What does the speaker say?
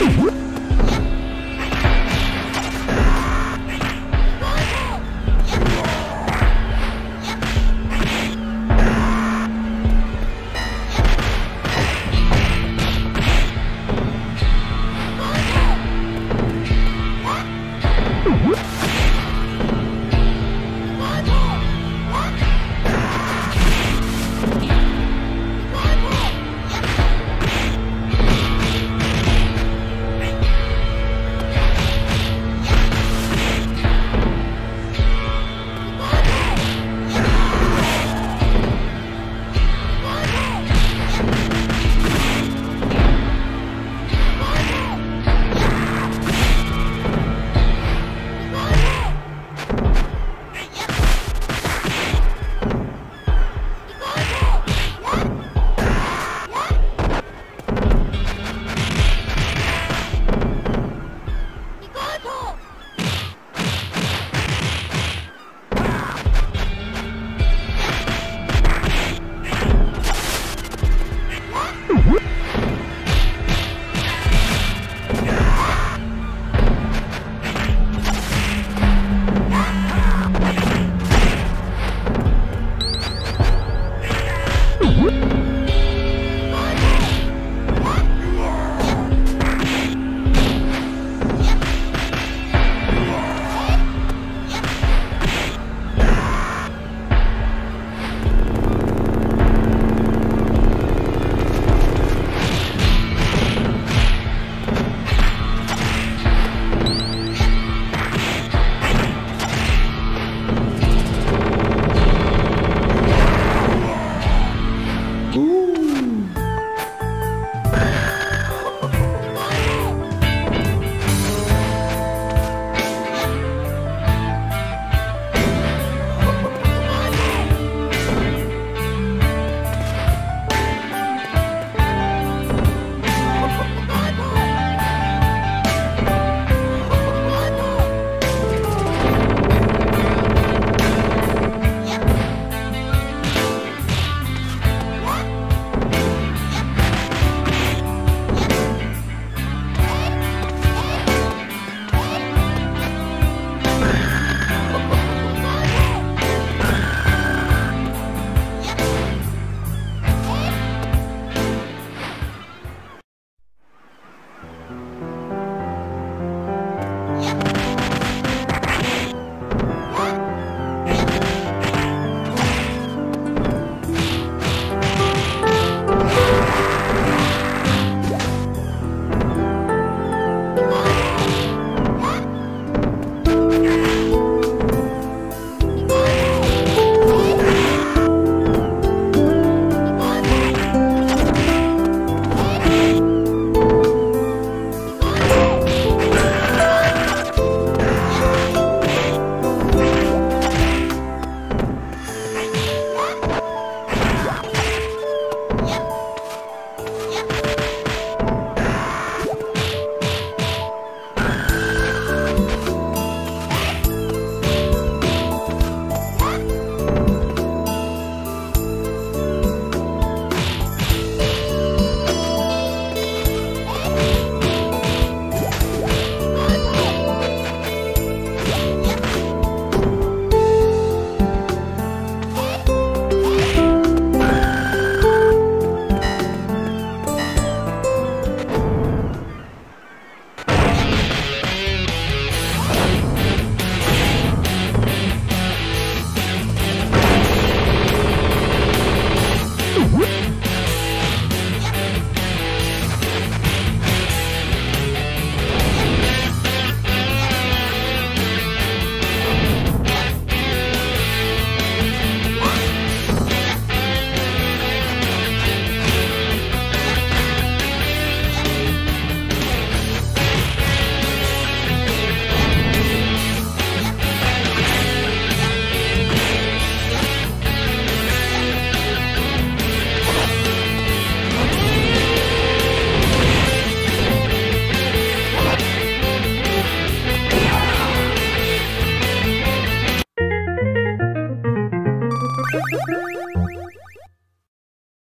Woo!